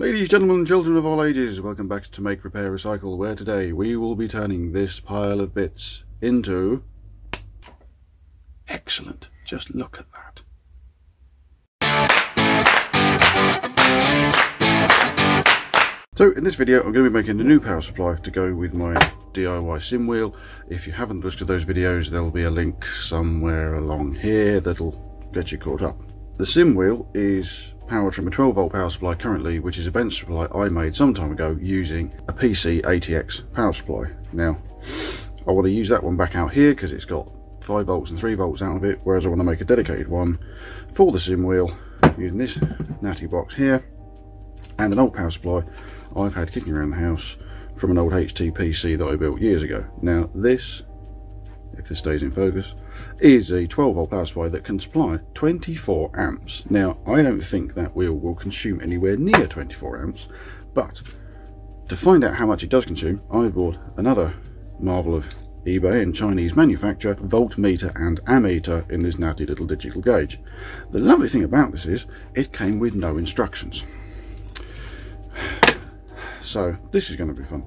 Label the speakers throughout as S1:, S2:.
S1: Ladies, gentlemen, children of all ages, welcome back to Make, Repair, Recycle, where today we will be turning this pile of bits into... Excellent. Just look at that. So in this video I'm going to be making a new power supply to go with my DIY sim wheel. If you haven't looked at those videos there'll be a link somewhere along here that'll get you caught up. The sim wheel is powered from a 12 volt power supply currently, which is a bench supply I made some time ago using a PC ATX power supply. Now, I want to use that one back out here because it's got 5 volts and 3 volts out of it, whereas I want to make a dedicated one for the sim wheel using this natty box here and an old power supply I've had kicking around the house from an old HT PC that I built years ago. Now this, if this stays in focus, is a 12 volt power supply that can supply 24 amps. Now, I don't think that wheel will consume anywhere near 24 amps, but to find out how much it does consume, I've bought another marvel of eBay and Chinese manufacture voltmeter and ammeter in this natty little digital gauge. The lovely thing about this is it came with no instructions. So this is going to be fun,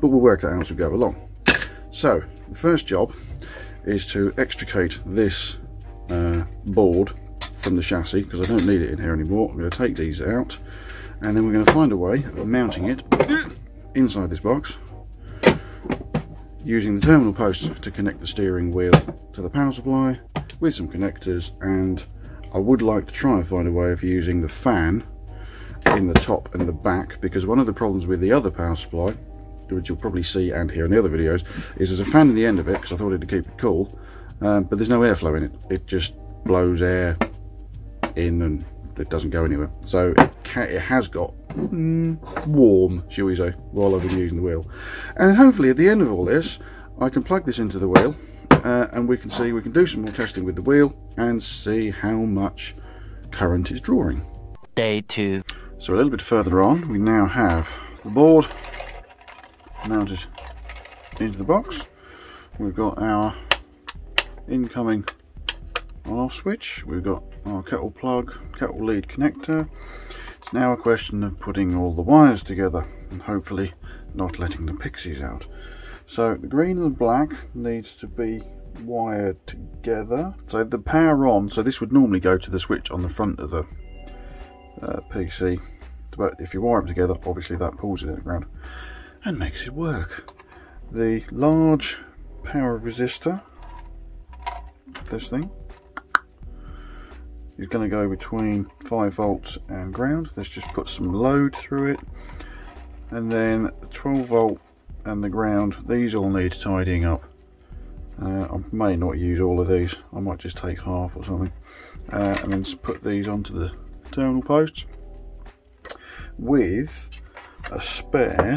S1: but we'll work that out as we go along. So the first job is to extricate this uh, board from the chassis because I don't need it in here anymore. I'm going to take these out and then we're going to find a way of mounting it inside this box using the terminal posts to connect the steering wheel to the power supply with some connectors and I would like to try and find a way of using the fan in the top and the back because one of the problems with the other power supply which you'll probably see and hear in the other videos, is there's a fan in the end of it because I thought it'd keep it cool, um, but there's no airflow in it. It just blows air in and it doesn't go anywhere. So it, it has got mm, warm, shall we say, while I've been using the wheel. And hopefully at the end of all this, I can plug this into the wheel uh, and we can see, we can do some more testing with the wheel and see how much current is drawing.
S2: Day two.
S1: So a little bit further on, we now have the board mounted into the box. We've got our incoming on off switch. We've got our kettle plug, kettle lead connector. It's now a question of putting all the wires together and hopefully not letting the pixies out. So the green and the black needs to be wired together. So the power on, so this would normally go to the switch on the front of the uh, PC. But if you wire them together, obviously that pulls it around and makes it work. The large power resistor, this thing, is going to go between 5 volts and ground. Let's just put some load through it. And then 12 volt and the ground, these all need tidying up. Uh, I may not use all of these, I might just take half or something. Uh, and then put these onto the terminal posts with a spare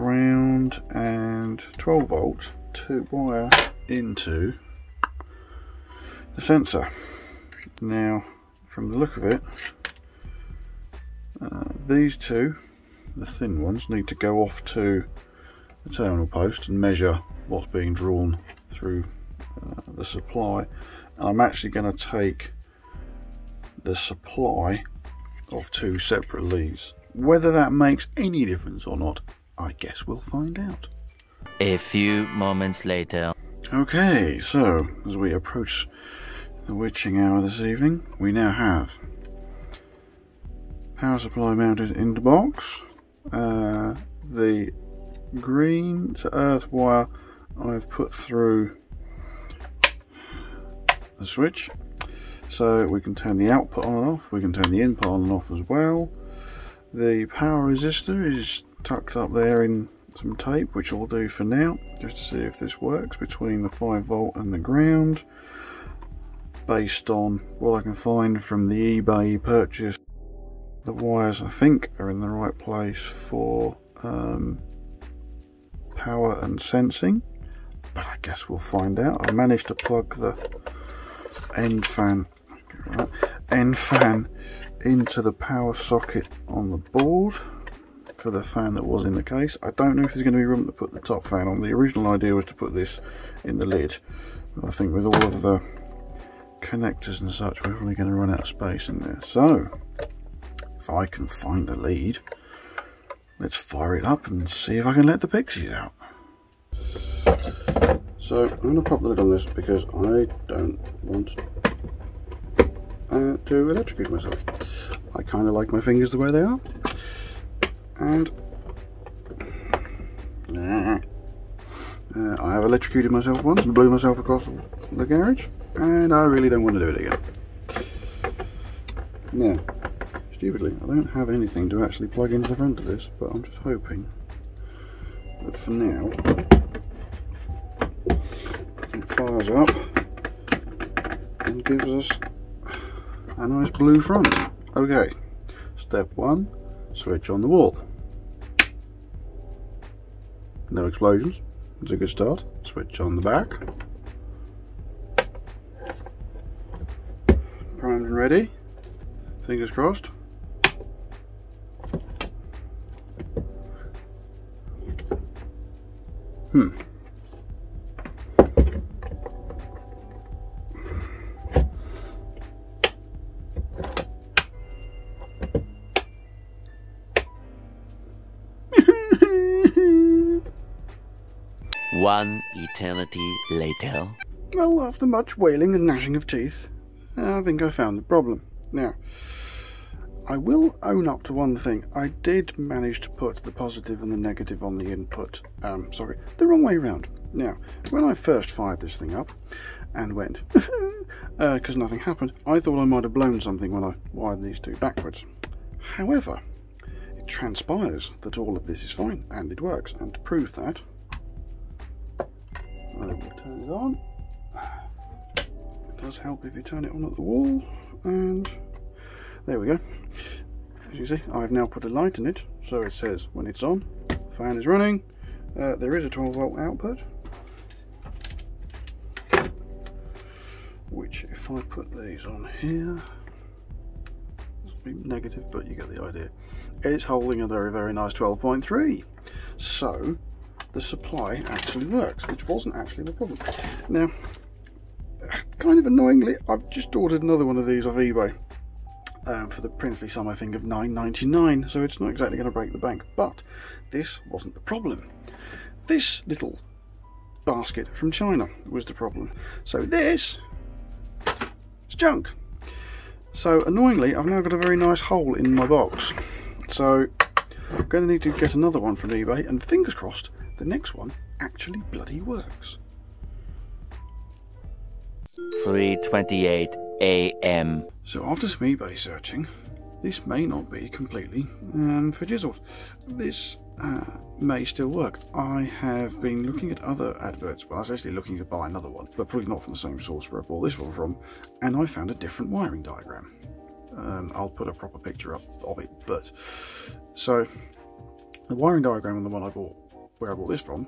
S1: ground and 12 volt to wire into the sensor. Now, from the look of it, uh, these two, the thin ones, need to go off to the terminal post and measure what's being drawn through uh, the supply. And I'm actually going to take the supply of two separate leads. Whether that makes any difference or not, I guess we'll find out.
S2: A few moments later.
S1: Okay, so as we approach the witching hour this evening, we now have power supply mounted in the box. Uh, the green to earth wire I've put through the switch so we can turn the output on and off we can turn the input on and off as well the power resistor is tucked up there in some tape which I'll do for now just to see if this works between the 5 volt and the ground based on what I can find from the eBay purchase. The wires I think are in the right place for um, power and sensing but I guess we'll find out. I managed to plug the end fan end fan into the power socket on the board for the fan that was in the case. I don't know if there's going to be room to put the top fan on. The original idea was to put this in the lid. But I think with all of the connectors and such, we're probably going to run out of space in there. So, if I can find the lead. Let's fire it up and see if I can let the pixies out. So I'm going to pop the lid on this because I don't want uh, to electrocute myself. I kind of like my fingers the way they are. And uh, I have electrocuted myself once and blew myself across the garage and I really don't want to do it again. Now, stupidly, I don't have anything to actually plug into the front of this, but I'm just hoping that for now it fires up and gives us a nice blue front. Okay, step one, switch on the wall. No explosions, it's a good start. Switch on the back. Primed and ready. Fingers crossed. Hmm.
S2: One eternity later.
S1: Well, after much wailing and gnashing of teeth, I think I found the problem. Now, I will own up to one thing. I did manage to put the positive and the negative on the input. Um, sorry, the wrong way around. Now, when I first fired this thing up and went, because uh, nothing happened, I thought I might have blown something when I wired these two backwards. However, it transpires that all of this is fine and it works. And to prove that, I will turn it on. It does help if you turn it on at the wall and there we go. As you see, I've now put a light in it, so it says when it's on, fan is running, uh, there is a 12 volt output, which if I put these on here, be negative, but you get the idea. It's holding a very, very nice 12.3. So, the supply actually works, which wasn't actually the problem. Now, kind of annoyingly, I've just ordered another one of these off eBay um, for the princely sum, I think, of 9.99. So it's not exactly going to break the bank. But this wasn't the problem. This little basket from China was the problem. So this is junk. So annoyingly, I've now got a very nice hole in my box. So I'm going to need to get another one from eBay, and fingers crossed, the next one actually bloody works.
S2: 3:28 a.m.
S1: So after some eBay searching, this may not be completely um, forgizzled. This uh, may still work. I have been looking at other adverts. but I was actually looking to buy another one, but probably not from the same source where I bought this one from, and I found a different wiring diagram. Um, I'll put a proper picture up of it, but so the wiring diagram on the one I bought, where I bought this from,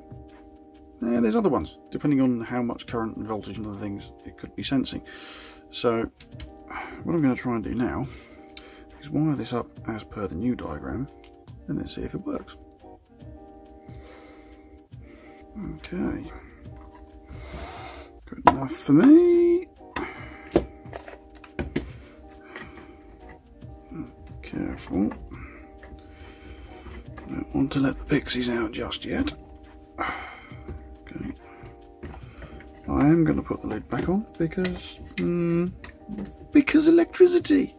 S1: uh, there's other ones, depending on how much current and voltage and other things it could be sensing. So what I'm going to try and do now is wire this up as per the new diagram and then see if it works. Okay, good enough for me. Want to let the pixies out just yet. I am going to put the lid back on because, mm, because electricity.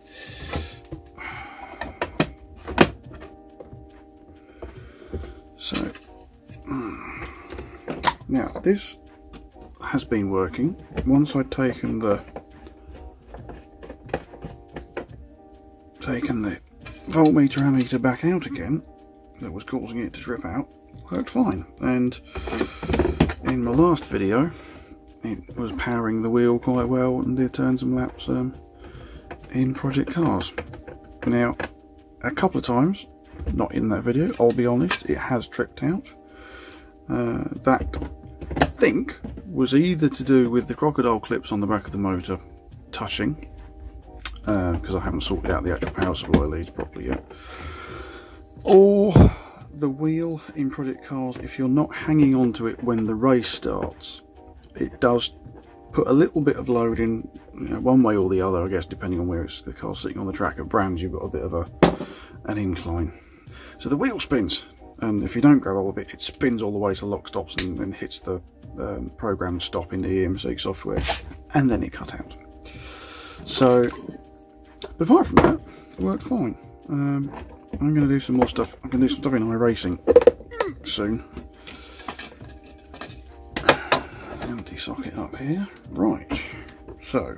S1: So, mm. now this has been working. Once I'd taken the taken the voltmeter ammeter back out again, that was causing it to drip out, worked fine. And in my last video, it was powering the wheel quite well and did turn some laps um, in Project Cars. Now, a couple of times, not in that video, I'll be honest, it has tripped out. Uh, that, I think, was either to do with the crocodile clips on the back of the motor touching, because uh, I haven't sorted out the actual power supply leads properly yet, or the wheel in Project Cars, if you're not hanging on to it when the race starts, it does put a little bit of load in you know, one way or the other, I guess, depending on where it's the car's sitting on the track. At Brands, you've got a bit of a an incline. So the wheel spins, and if you don't grab hold of it, it spins all the way to lock stops and then hits the um, program stop in the EMC software, and then it cut out. So, apart from that, it worked fine. Um, I'm going to do some more stuff. I'm going to do some stuff in racing soon. Empty socket up here. Right. So,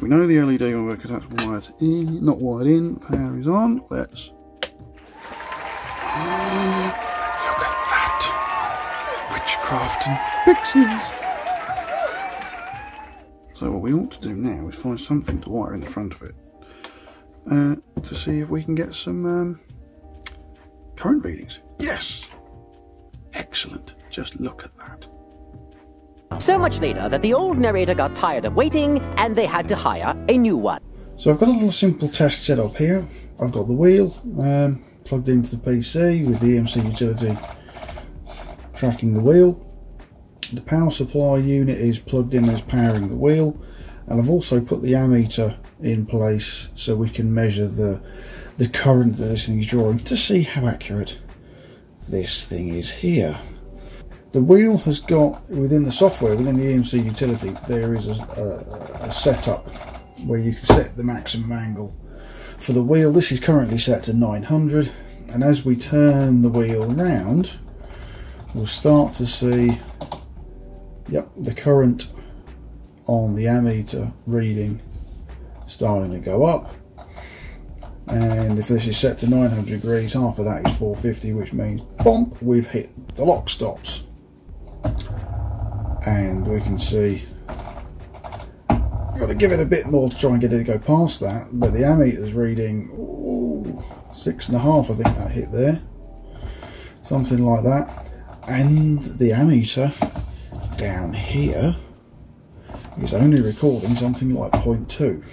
S1: we know the LED will work because that's wired in, not wired in. Power is on. Let's. Look at that! Witchcraft and pixies. So what we ought to do now is find something to wire in the front of it uh, to see if we can get some um, current readings. Yes! Excellent. Just look at that.
S3: So much later that the old narrator got tired of waiting and they had to hire a new one.
S1: So I've got a little simple test set up here. I've got the wheel um, plugged into the PC with the EMC utility tracking the wheel. The power supply unit is plugged in as powering the wheel and I've also put the ammeter in place so we can measure the the current that this thing is drawing to see how accurate this thing is here. The wheel has got, within the software, within the EMC utility, there is a, a, a setup where you can set the maximum angle for the wheel. This is currently set to 900 and as we turn the wheel round we'll start to see yep the current on the ammeter reading starting to go up. And if this is set to 900 degrees half of that is 450 which means bump we've hit the lock stops. And we can see got to give it a bit more to try and get it to go past that but the ammeter's reading ooh, six and a half I think that hit there. Something like that. And the ammeter down here is only recording something like 0.2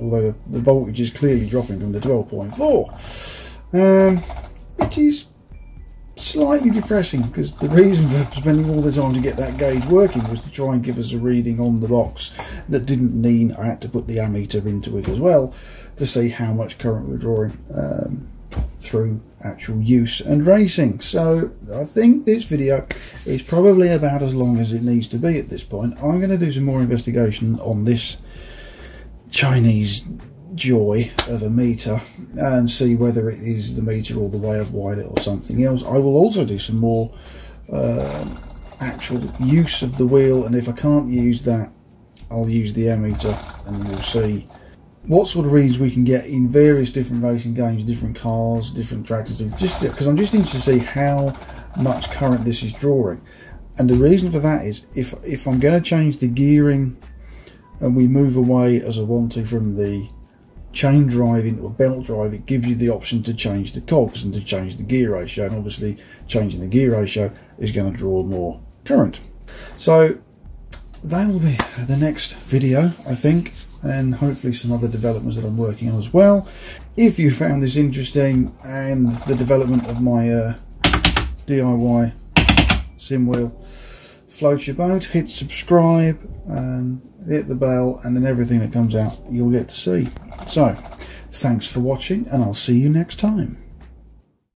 S1: although the, the voltage is clearly dropping from the 12.4 um, which is slightly depressing because the reason for spending all the time to get that gauge working was to try and give us a reading on the box that didn't mean I had to put the ammeter into it as well to see how much current we're drawing um, through actual use and racing. So I think this video is probably about as long as it needs to be at this point. I'm going to do some more investigation on this Chinese joy of a meter and see whether it is the meter or the way wired it or something else. I will also do some more uh, actual use of the wheel and if I can't use that I'll use the ammeter and we'll see what sort of reads we can get in various different racing games, different cars, different tracks, just because I'm just interested to see how much current this is drawing. And the reason for that is if if I'm going to change the gearing and we move away as I want to from the chain drive into a belt drive, it gives you the option to change the cogs and to change the gear ratio. And obviously, changing the gear ratio is going to draw more current. So that will be the next video, I think and hopefully some other developments that I'm working on as well. If you found this interesting and the development of my uh, DIY sim wheel floats your boat, hit subscribe and hit the bell and then everything that comes out you'll get to see. So, thanks for watching and I'll see you next time.